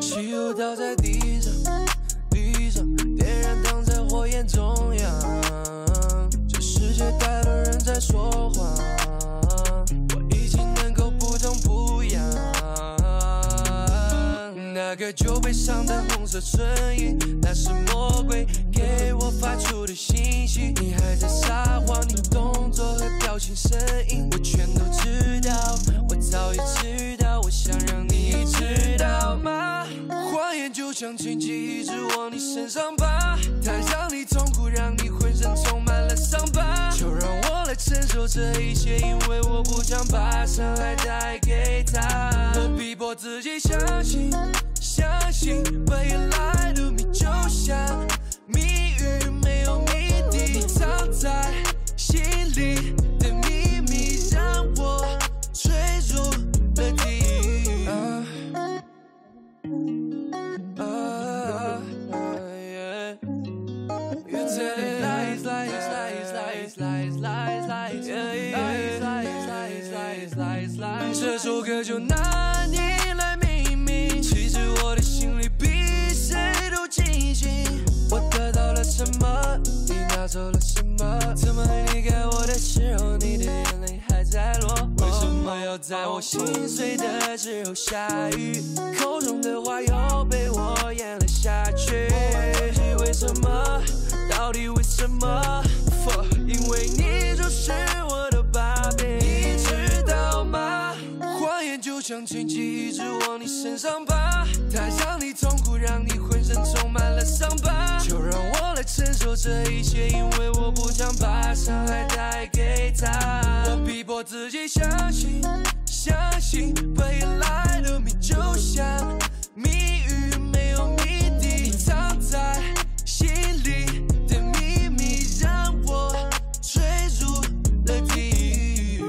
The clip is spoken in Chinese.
汽油倒在地上，那个酒杯上的红色唇印，那是魔鬼给我发出的信息。你还在撒谎，你动作和表情声音，我全都知道，我早已知道，我想让你知道吗？谎言就像荆棘，一直往你身上爬，它让你痛苦，让你浑身充满了伤疤。就让我来承受这一切，因为我不想把伤害带给他。我逼迫自己相信，这首歌就拿你来命名。其实我的心里比谁都清醒。我得到了什么？你拿走了什么？怎么离开我的时候，你的眼泪还在落？为什么要在我心碎的时候下雨？口中的话又被我咽了下去。我不知为什么，到底为什么想荆棘一直往你身上爬，它让你痛苦，让你浑身充满了伤疤。就让我来承受这一切，因为我不想把伤害带给他。我逼迫自己相信，相信未来的谜就像谜语，没有谜底。藏在心里的秘密，让我坠入了地狱。